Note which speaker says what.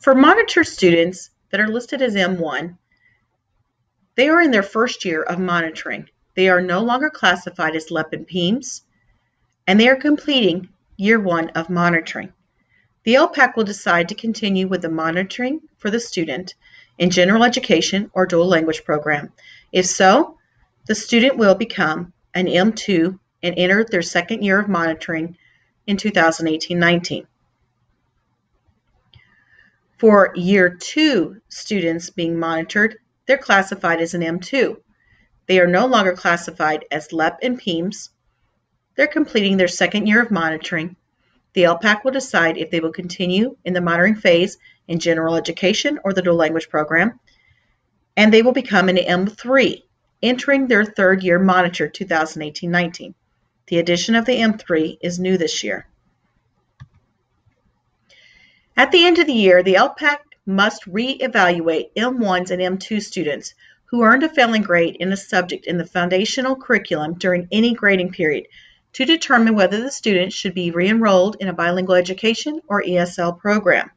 Speaker 1: For monitored students that are listed as M1, they are in their first year of monitoring. They are no longer classified as LEP and PEIMS, and they are completing year one of monitoring. The LPAC will decide to continue with the monitoring for the student in general education or dual language program. If so, the student will become an M2 and enter their second year of monitoring in 2018-19. For year two students being monitored, they're classified as an M2. They are no longer classified as LEP and PEIMS. They're completing their second year of monitoring. The LPAC will decide if they will continue in the monitoring phase in general education or the dual language program, and they will become an M3, entering their third year monitor 2018-19. The addition of the M3 is new this year. At the end of the year, the LPAC must re-evaluate M1s and M2 students who earned a failing grade in a subject in the foundational curriculum during any grading period to determine whether the student should be re-enrolled in a bilingual education or ESL program.